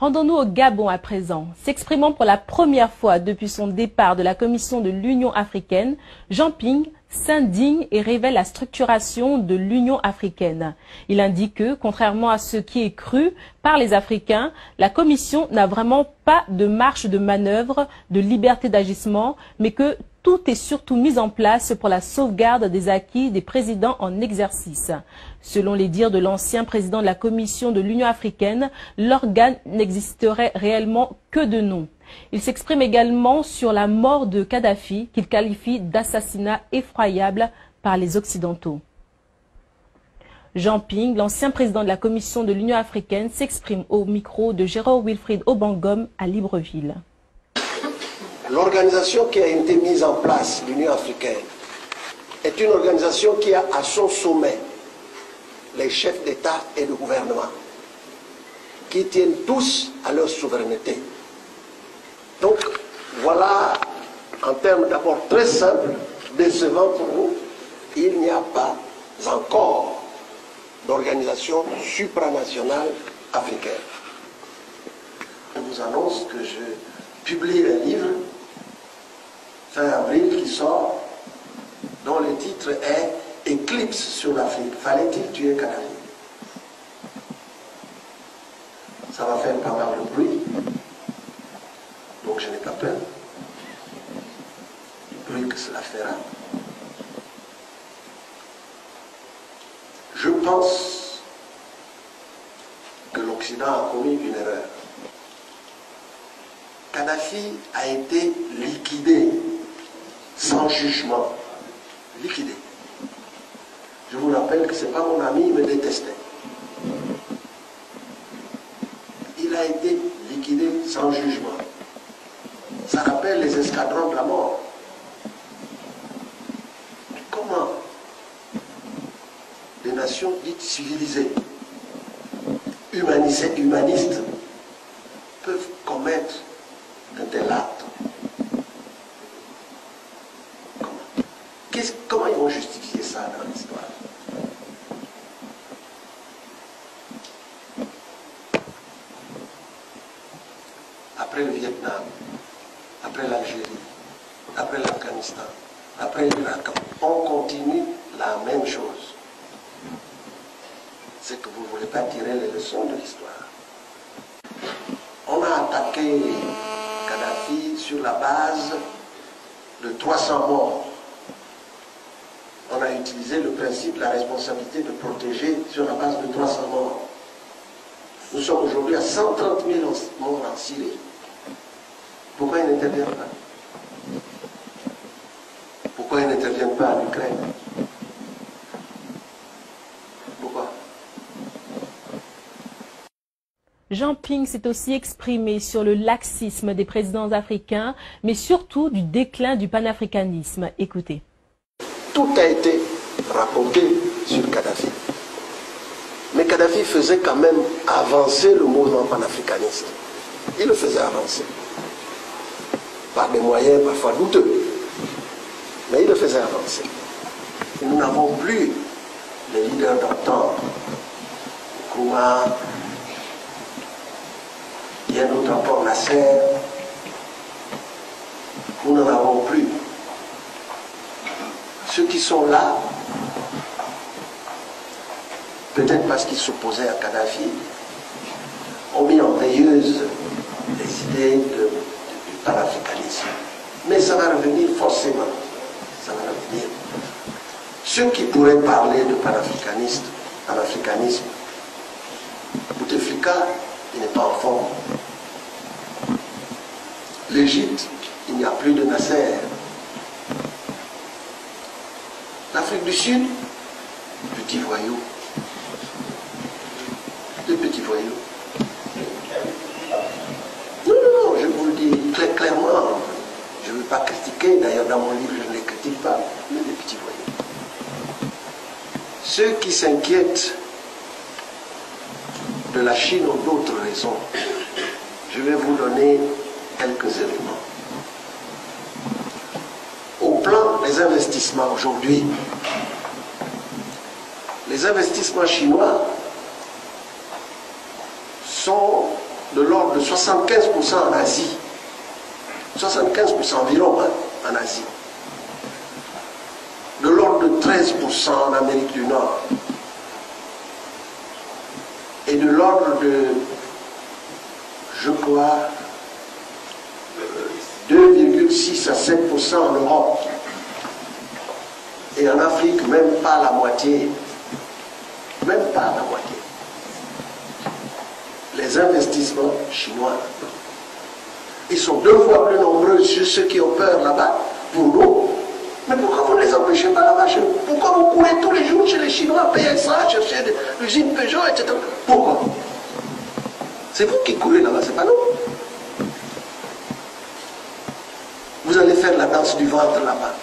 Rendons-nous au Gabon à présent. S'exprimant pour la première fois depuis son départ de la Commission de l'Union africaine, Jean Ping s'indigne et révèle la structuration de l'Union africaine. Il indique que, contrairement à ce qui est cru par les Africains, la Commission n'a vraiment pas de marche de manœuvre, de liberté d'agissement, mais que tout est surtout mis en place pour la sauvegarde des acquis des présidents en exercice. Selon les dires de l'ancien président de la Commission de l'Union africaine, l'organe n'existerait réellement que de nom. Il s'exprime également sur la mort de Kadhafi, qu'il qualifie d'assassinat effroyable par les Occidentaux. Jean Ping, l'ancien président de la Commission de l'Union africaine, s'exprime au micro de Gérard Wilfried Obangom à Libreville. L'organisation qui a été mise en place, l'Union africaine, est une organisation qui a à son sommet les chefs d'État et de gouvernement, qui tiennent tous à leur souveraineté. Donc, voilà, en termes d'abord très simples, décevant pour vous, il n'y a pas encore d'organisation supranationale africaine. Je vous annonce que je publie un livre fin avril qui sort, dont le titre est Éclipse sur l'Afrique. Fallait-il tuer Kadhafi? Ça va faire pas mal de bruit, donc je n'ai pas peur du bruit que cela fera. Je pense que l'Occident a commis une erreur. Kadhafi a été liquidé sans jugement, liquidé. Je vous rappelle que ce n'est pas mon ami, il me détestait. Il a été liquidé sans jugement. Ça rappelle les escadrons de la mort. Comment des nations dites civilisées, humanistes, peuvent commettre un tel acte? Comment ils vont justifier ça dans l'histoire? Après le Vietnam, après l'Algérie, après l'Afghanistan, après l'Irak, on continue la même chose. C'est que vous ne voulez pas tirer les leçons de l'histoire. On a attaqué Kadhafi sur la base de 300 morts on a utilisé le principe de la responsabilité de protéger sur la base de 300 morts. Nous sommes aujourd'hui à 130 000 morts en Syrie. Pourquoi ils n'interviennent pas? Pourquoi ils n'interviennent pas en Ukraine? Pourquoi? Jean Ping s'est aussi exprimé sur le laxisme des présidents africains, mais surtout du déclin du panafricanisme. Écoutez tout a été raconté sur Kadhafi. Mais Kadhafi faisait quand même avancer le mouvement panafricaniste. Il le faisait avancer. Par des moyens parfois douteux. Mais il le faisait avancer. nous n'avons plus les leaders d'antan. Kouma, bien d'autres encore Nasser. Nous n'en avons ceux qui sont là, peut-être parce qu'ils s'opposaient à Kadhafi, ont mis en veilleuse les idées du panafricanisme. Mais ça va revenir forcément. Ça va revenir. Ceux qui pourraient parler de panafricanisme, panafricanisme, Bouteflika, il n'est pas en forme. L'Égypte, il n'y a plus de Nasser. Du Sud, petit voyou. Des petits voyous. Non, non, je vous le dis très clairement. Je ne veux pas critiquer, d'ailleurs dans mon livre je ne les critique pas, mais des petits voyous. Ceux qui s'inquiètent de la Chine ont d'autres raisons. Je vais vous donner quelques éléments plan des aujourd'hui, les investissements chinois sont de l'ordre de 75% en Asie. 75% environ hein, en Asie. De l'ordre de 13% en Amérique du Nord. Et de l'ordre de, je crois, 2,6 à 7% en Europe. Et en Afrique, même pas la moitié. Même pas la moitié. Les investissements chinois, ils sont deux fois plus nombreux sur ceux qui opèrent là-bas pour nous. Mais pourquoi vous ne les empêchez pas là-bas? Pourquoi vous courez tous les jours chez les Chinois, PSA, chercher l'usine Peugeot, etc. Pourquoi? C'est vous qui courez là-bas, c'est pas nous. Vous allez faire la danse du ventre là-bas.